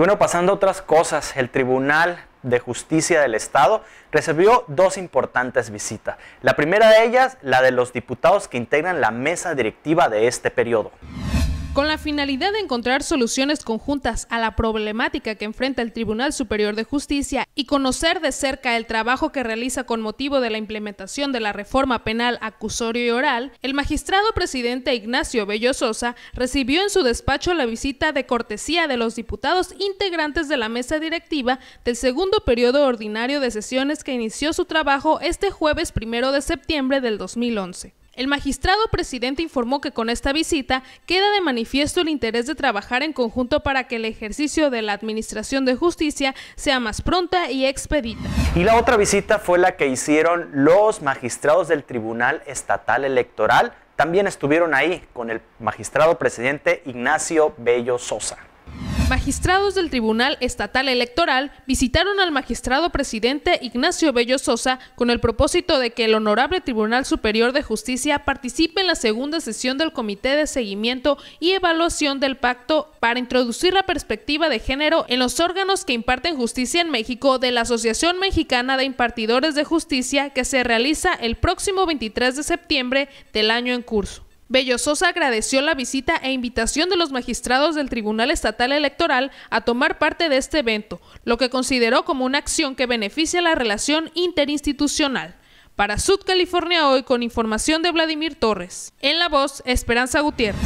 Bueno, pasando a otras cosas, el Tribunal de Justicia del Estado recibió dos importantes visitas. La primera de ellas, la de los diputados que integran la mesa directiva de este periodo. Con la finalidad de encontrar soluciones conjuntas a la problemática que enfrenta el Tribunal Superior de Justicia y conocer de cerca el trabajo que realiza con motivo de la implementación de la reforma penal acusorio y oral, el magistrado presidente Ignacio Bello Sosa recibió en su despacho la visita de cortesía de los diputados integrantes de la mesa directiva del segundo periodo ordinario de sesiones que inició su trabajo este jueves primero de septiembre del 2011. El magistrado presidente informó que con esta visita queda de manifiesto el interés de trabajar en conjunto para que el ejercicio de la Administración de Justicia sea más pronta y expedita. Y la otra visita fue la que hicieron los magistrados del Tribunal Estatal Electoral. También estuvieron ahí con el magistrado presidente Ignacio Bello Sosa. Magistrados del Tribunal Estatal Electoral visitaron al magistrado presidente Ignacio Bello Sosa con el propósito de que el Honorable Tribunal Superior de Justicia participe en la segunda sesión del Comité de Seguimiento y Evaluación del Pacto para introducir la perspectiva de género en los órganos que imparten justicia en México de la Asociación Mexicana de Impartidores de Justicia que se realiza el próximo 23 de septiembre del año en curso. Bello Sosa agradeció la visita e invitación de los magistrados del Tribunal Estatal Electoral a tomar parte de este evento, lo que consideró como una acción que beneficia la relación interinstitucional. Para Sud California hoy con información de Vladimir Torres. En la voz, Esperanza Gutiérrez.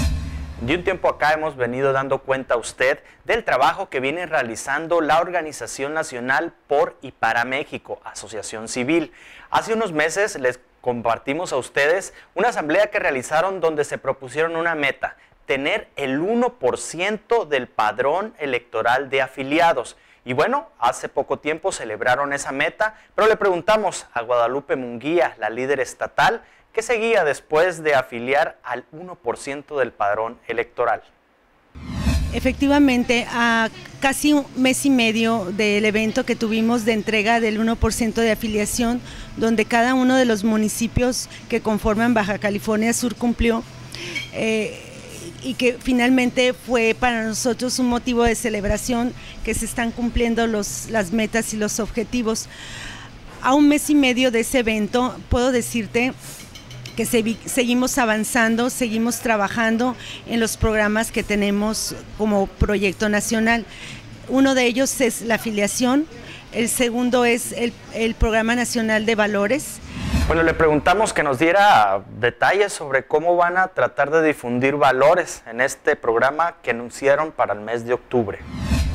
De un tiempo acá hemos venido dando cuenta a usted del trabajo que viene realizando la Organización Nacional por y para México, Asociación Civil. Hace unos meses les compartimos a ustedes una asamblea que realizaron donde se propusieron una meta, tener el 1% del padrón electoral de afiliados. Y bueno, hace poco tiempo celebraron esa meta, pero le preguntamos a Guadalupe Munguía, la líder estatal, qué seguía después de afiliar al 1% del padrón electoral. Efectivamente, a casi un mes y medio del evento que tuvimos de entrega del 1% de afiliación, donde cada uno de los municipios que conforman Baja California Sur cumplió, eh, y que finalmente fue para nosotros un motivo de celebración que se están cumpliendo los, las metas y los objetivos. A un mes y medio de ese evento, puedo decirte que seguimos avanzando, seguimos trabajando en los programas que tenemos como proyecto nacional. Uno de ellos es la afiliación, el segundo es el, el programa nacional de valores. Bueno, le preguntamos que nos diera detalles sobre cómo van a tratar de difundir valores en este programa que anunciaron para el mes de octubre.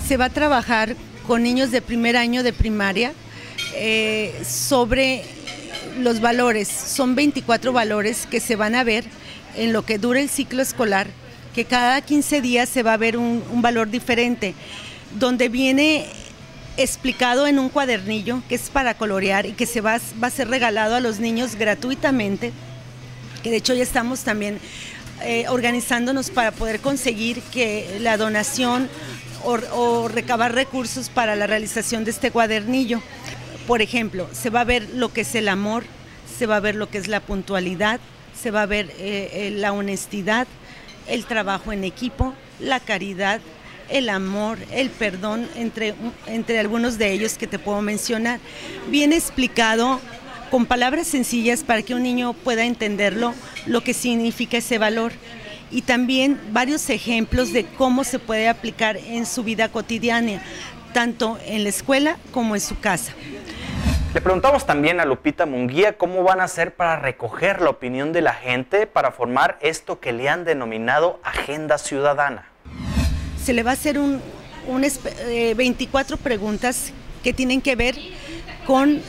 Se va a trabajar con niños de primer año de primaria eh, sobre los valores, son 24 valores que se van a ver en lo que dura el ciclo escolar, que cada 15 días se va a ver un, valor diferente, donde viene explicado en un cuadernillo que es para colorear y que se va, a ser regalado a los niños gratuitamente, que de hecho ya estamos también eh, organizándonos para poder conseguir que la donación o recabar recursos para la realización de este cuadernillo. Por ejemplo, se va a ver lo que es el amor, se va a ver lo que es la puntualidad, se va a ver eh, eh, la honestidad, el trabajo en equipo, la caridad, el amor, el perdón, entre, entre algunos de ellos que te puedo mencionar. Bien explicado con palabras sencillas para que un niño pueda entenderlo, lo que significa ese valor. Y también varios ejemplos de cómo se puede aplicar en su vida cotidiana, tanto en la escuela como en su casa. Le preguntamos también a Lupita Munguía cómo van a hacer para recoger la opinión de la gente para formar esto que le han denominado Agenda Ciudadana. Se le va a hacer un, 24 eh, preguntas que tienen que ver con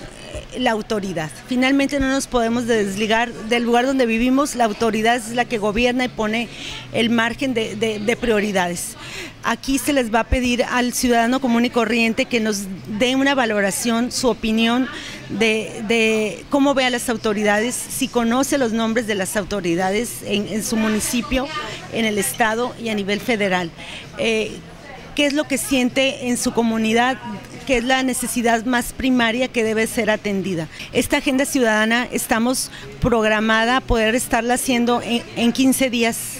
la autoridad. Finalmente no nos podemos desligar del lugar donde vivimos, la autoridad es la que gobierna y pone el margen de, prioridades. Aquí se les va a pedir al ciudadano común y corriente que nos dé una valoración, su opinión de, cómo ve a las autoridades, si conoce los nombres de las autoridades en, su municipio, en el estado y a nivel federal. Eh, qué es lo que siente en su comunidad, qué es la necesidad más primaria que debe ser atendida. Esta agenda ciudadana estamos programada a poder estarla haciendo en, 15 días.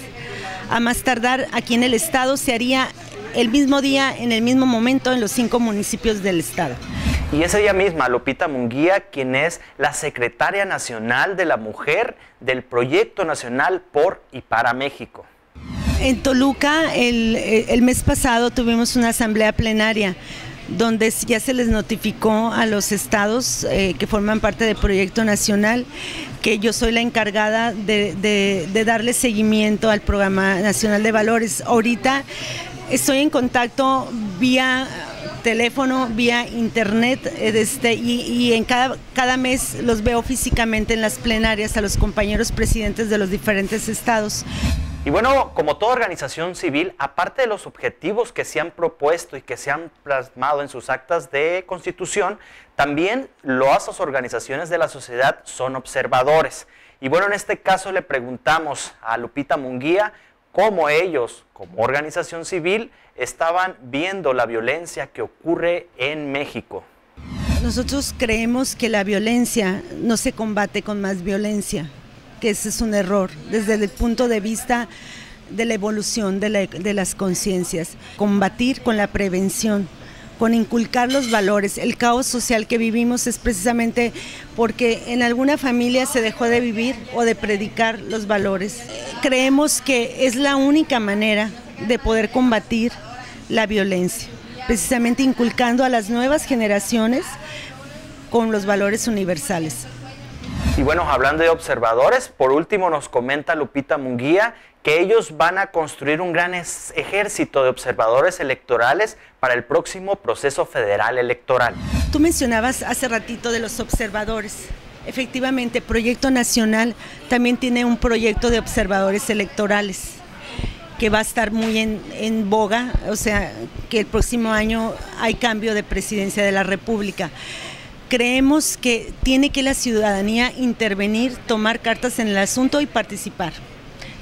A más tardar aquí en el estado se haría el mismo día, en el mismo momento, en los cinco municipios del estado. Y es ella misma, Lupita Munguía, quien es la secretaria nacional de la mujer del Proyecto Nacional por y para México. En Toluca, el, mes pasado tuvimos una asamblea plenaria donde ya se les notificó a los estados eh, que forman parte del proyecto nacional que yo soy la encargada de, de, darle seguimiento al programa nacional de valores. Ahorita estoy en contacto vía teléfono, vía internet, este, y, en cada mes los veo físicamente en las plenarias a los compañeros presidentes de los diferentes estados. Y bueno, como toda organización civil, aparte de los objetivos que se han propuesto y que se han plasmado en sus actas de constitución, también las organizaciones de la sociedad son observadores. Y bueno, en este caso le preguntamos a Lupita Munguía cómo ellos, como organización civil, estaban viendo la violencia que ocurre en México. Nosotros creemos que la violencia no se combate con más violencia que ese es un error desde el punto de vista de la evolución de, las conciencias. Combatir con la prevención, con inculcar los valores. El caos social que vivimos es precisamente porque en alguna familia se dejó de vivir o de predicar los valores. Creemos que es la única manera de poder combatir la violencia, precisamente inculcando a las nuevas generaciones con los valores universales. Y bueno, hablando de observadores, por último nos comenta Lupita Munguía que ellos van a construir un gran ejército de observadores electorales para el próximo proceso federal electoral. Tú mencionabas hace ratito de los observadores. Efectivamente, Proyecto Nacional también tiene un proyecto de observadores electorales que va a estar muy en, boga, o sea, que el próximo año hay cambio de presidencia de la República creemos que tiene que la ciudadanía intervenir, tomar cartas en el asunto y participar.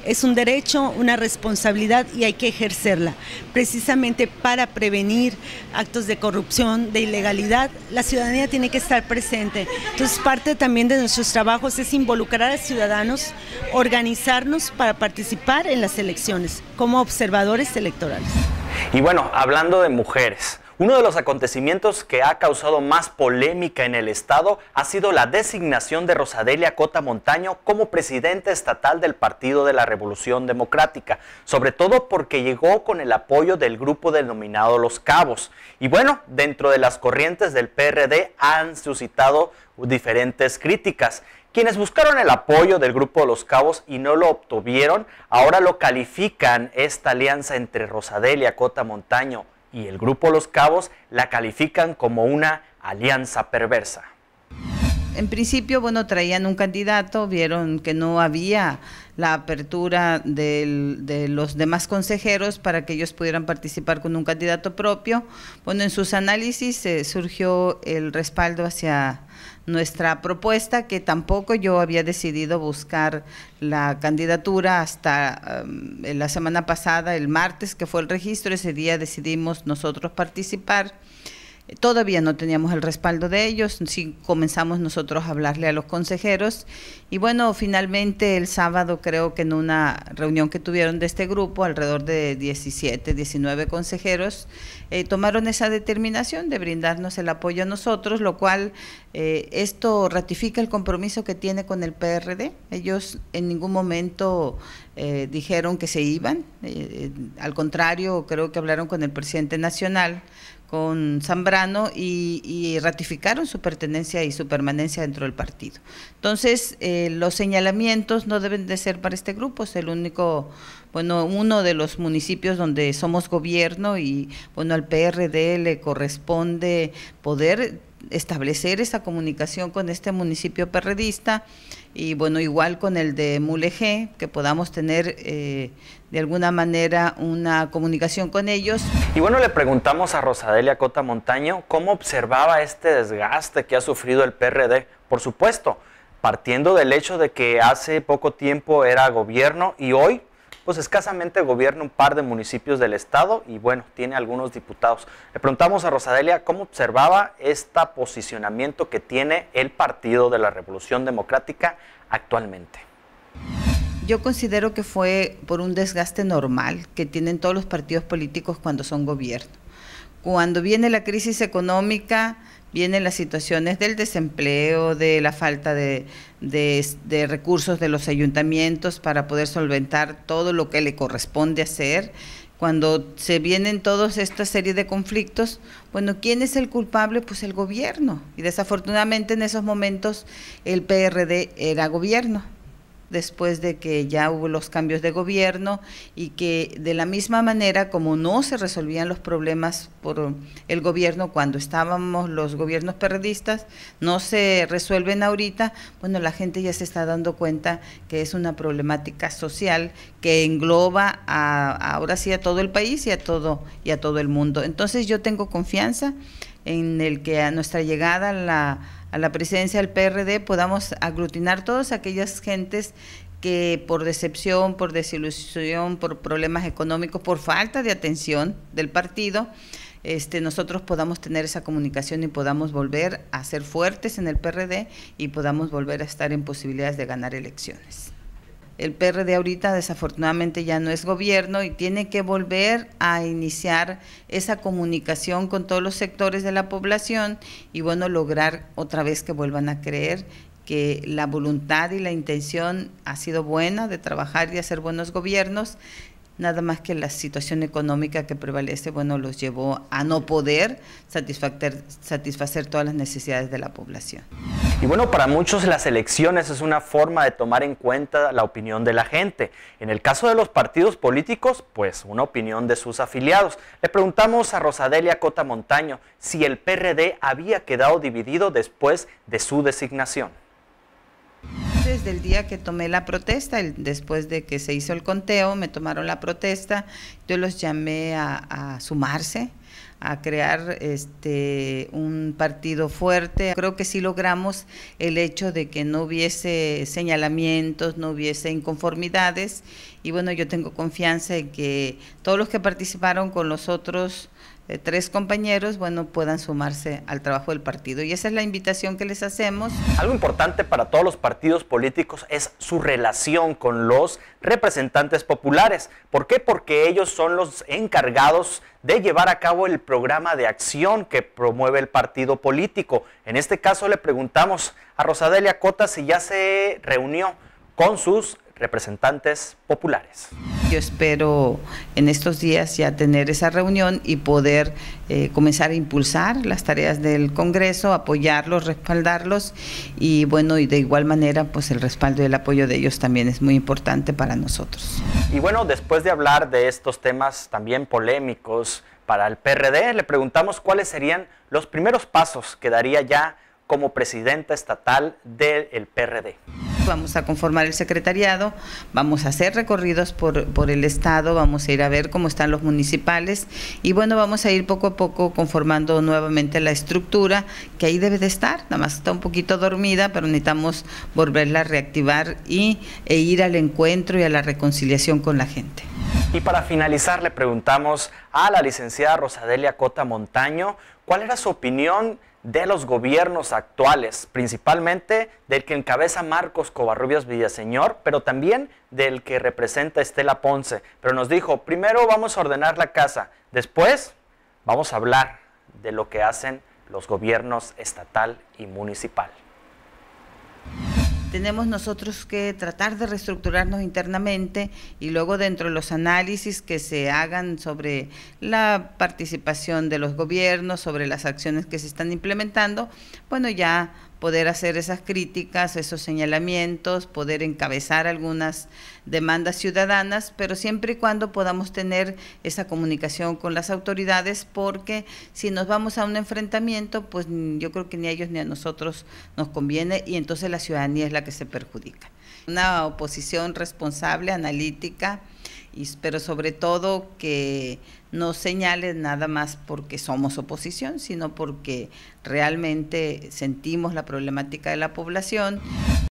Es un derecho, una responsabilidad y hay que ejercerla. Precisamente para prevenir actos de corrupción, de ilegalidad, la ciudadanía tiene que estar presente. Entonces parte también de nuestros trabajos es involucrar a ciudadanos, organizarnos para participar en las elecciones como observadores electorales. Y bueno, hablando de mujeres, uno de los acontecimientos que ha causado más polémica en el Estado ha sido la designación de Rosadelia Cota Montaño como presidenta estatal del Partido de la Revolución Democrática, sobre todo porque llegó con el apoyo del grupo denominado Los Cabos. Y bueno, dentro de las corrientes del PRD han suscitado diferentes críticas. Quienes buscaron el apoyo del grupo Los Cabos y no lo obtuvieron, ahora lo califican esta alianza entre Rosadelia Cota Montaño y el grupo Los Cabos la califican como una alianza perversa. En principio, bueno, traían un candidato, vieron que no había la apertura de los demás consejeros para que ellos pudieran participar con un candidato propio. Bueno, en sus análisis eh, surgió el respaldo hacia nuestra propuesta, que tampoco yo había decidido buscar la candidatura hasta um, la semana pasada, el martes, que fue el registro, ese día decidimos nosotros participar. Todavía no teníamos el respaldo de ellos, sí comenzamos nosotros a hablarle a los consejeros y bueno, finalmente el sábado creo que en una reunión que tuvieron de este grupo, alrededor de 17, 19 consejeros, eh, tomaron esa determinación de brindarnos el apoyo a nosotros, lo cual eh, esto ratifica el compromiso que tiene con el PRD. Ellos en ningún momento eh, dijeron que se iban, al contrario, creo que hablaron con el presidente nacional con Zambrano y, ratificaron su pertenencia y su permanencia dentro del partido. Entonces, eh, los señalamientos no deben de ser para este grupo, es el único, bueno, uno de los municipios donde somos gobierno y, bueno, al PRD le corresponde poder establecer esa comunicación con este municipio perredista y bueno, igual con el de Mulegé, que podamos tener eh, de alguna manera una comunicación con ellos. Y bueno, le preguntamos a Rosadelia Cota Montaño cómo observaba este desgaste que ha sufrido el PRD. Por supuesto, partiendo del hecho de que hace poco tiempo era gobierno y hoy pues escasamente gobierna un par de municipios del estado y bueno, tiene algunos diputados. Le preguntamos a Rosadelia cómo observaba este posicionamiento que tiene el Partido de la Revolución Democrática actualmente. Yo considero que fue por un desgaste normal que tienen todos los partidos políticos cuando son gobierno. Cuando viene la crisis económica, vienen las situaciones del desempleo, de la falta de, de, recursos de los ayuntamientos para poder solventar todo lo que le corresponde hacer. Cuando se vienen todas esta serie de conflictos, bueno, ¿quién es el culpable? Pues el gobierno. Y desafortunadamente en esos momentos el PRD era gobierno después de que ya hubo los cambios de gobierno y que de la misma manera como no se resolvían los problemas por el gobierno cuando estábamos los gobiernos periodistas, no se resuelven ahorita, bueno, la gente ya se está dando cuenta que es una problemática social que engloba a, ahora sí a todo el país y a todo y a todo el mundo. Entonces yo tengo confianza en el que a nuestra llegada la a la presidencia del PRD podamos aglutinar todas aquellas gentes que por decepción, por desilusión, por problemas económicos, por falta de atención del partido, este, nosotros podamos tener esa comunicación y podamos volver a ser fuertes en el PRD y podamos volver a estar en posibilidades de ganar elecciones. El PRD ahorita desafortunadamente ya no es gobierno y tiene que volver a iniciar esa comunicación con todos los sectores de la población y bueno, lograr otra vez que vuelvan a creer que la voluntad y la intención ha sido buena de trabajar y hacer buenos gobiernos nada más que la situación económica que prevalece, bueno, los llevó a no poder satisfacer, satisfacer todas las necesidades de la población. Y bueno, para muchos las elecciones es una forma de tomar en cuenta la opinión de la gente. En el caso de los partidos políticos, pues una opinión de sus afiliados. Le preguntamos a Rosadelia Cota Montaño si el PRD había quedado dividido después de su designación desde el día que tomé la protesta, después de que se hizo el conteo, me tomaron la protesta, yo los llamé a, sumarse, a crear este un partido fuerte. Creo que sí logramos el hecho de que no hubiese señalamientos, no hubiese inconformidades y bueno, yo tengo confianza en que todos los que participaron con los otros tres compañeros, bueno, puedan sumarse al trabajo del partido. Y esa es la invitación que les hacemos. Algo importante para todos los partidos políticos es su relación con los representantes populares. ¿Por qué? Porque ellos son los encargados de llevar a cabo el programa de acción que promueve el partido político. En este caso le preguntamos a Rosadelia Cota si ya se reunió con sus representantes populares. Yo espero en estos días ya tener esa reunión y poder eh, comenzar a impulsar las tareas del Congreso, apoyarlos, respaldarlos y bueno, y de igual manera pues el respaldo y el apoyo de ellos también es muy importante para nosotros. Y bueno, después de hablar de estos temas también polémicos para el PRD, le preguntamos cuáles serían los primeros pasos que daría ya como presidenta estatal del PRD vamos a conformar el secretariado, vamos a hacer recorridos por, por el Estado, vamos a ir a ver cómo están los municipales y bueno, vamos a ir poco a poco conformando nuevamente la estructura que ahí debe de estar, nada más está un poquito dormida, pero necesitamos volverla a reactivar y, e ir al encuentro y a la reconciliación con la gente. Y para finalizar le preguntamos a la licenciada Rosadelia Cota Montaño, ¿cuál era su opinión de los gobiernos actuales, principalmente del que encabeza Marcos Covarrubias Villaseñor, pero también del que representa Estela Ponce. Pero nos dijo, primero vamos a ordenar la casa, después vamos a hablar de lo que hacen los gobiernos estatal y municipal tenemos nosotros que tratar de reestructurarnos internamente y luego dentro de los análisis que se hagan sobre la participación de los gobiernos, sobre las acciones que se están implementando, bueno, ya poder hacer esas críticas, esos señalamientos, poder encabezar algunas demandas ciudadanas, pero siempre y cuando podamos tener esa comunicación con las autoridades, porque si nos vamos a un enfrentamiento, pues yo creo que ni a ellos ni a nosotros nos conviene y entonces la ciudadanía es la que se perjudica. Una oposición responsable, analítica, pero sobre todo que no señale nada más porque somos oposición, sino porque realmente sentimos la problemática de la población.